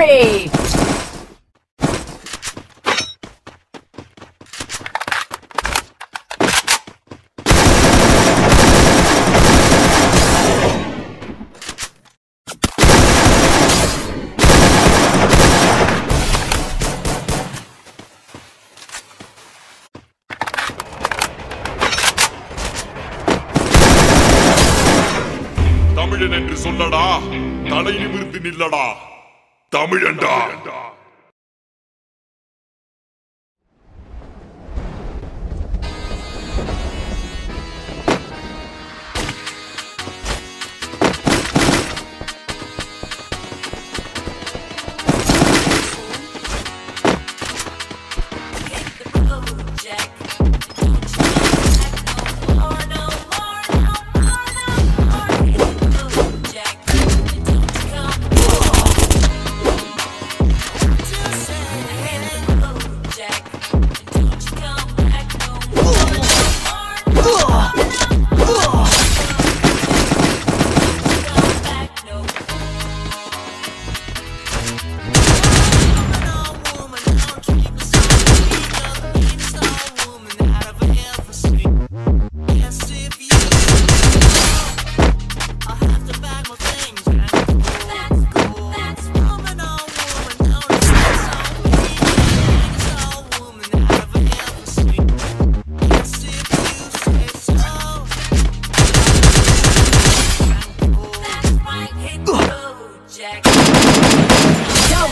Victory! தமிழன் என்று சொல்லடா தலை நிமிர்ந்து நில்லடா 大美人的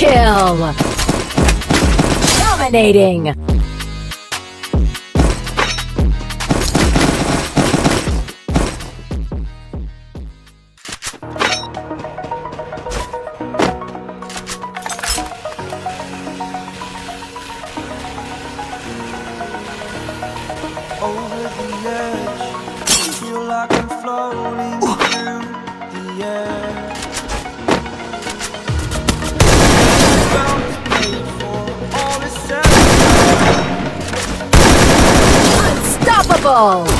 Kill! Dominating! Oh.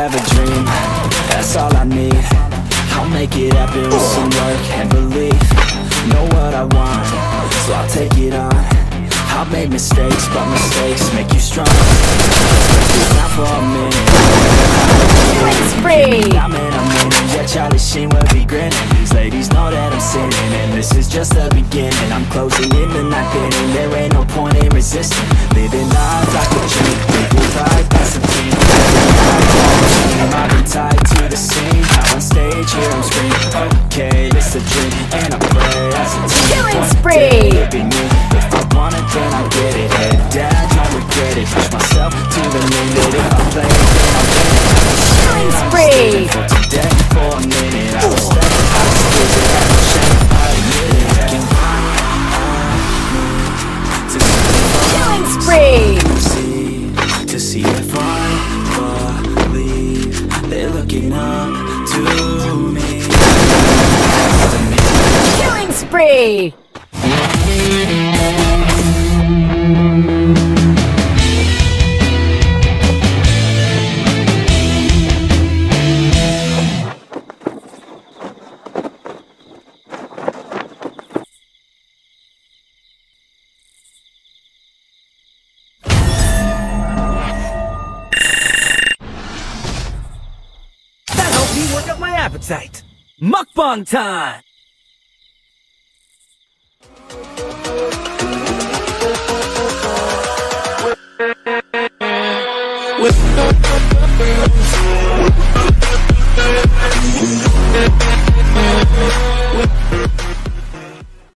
have a dream, that's all I need. I'll make it happen with some work and belief. Know what I want, so I'll take it on. I'll make mistakes, but mistakes make you strong. Not for a minute. I'm in, I'm winning, yeah, Charlie Sheen will be grinning. These ladies know that I'm sinning And this is just the beginning. I'm closing in the night inning There ain't no point in resisting. Living life like a dream. Your life, that's the thing Been tied to That helped me work up my appetite. Mukbang time! With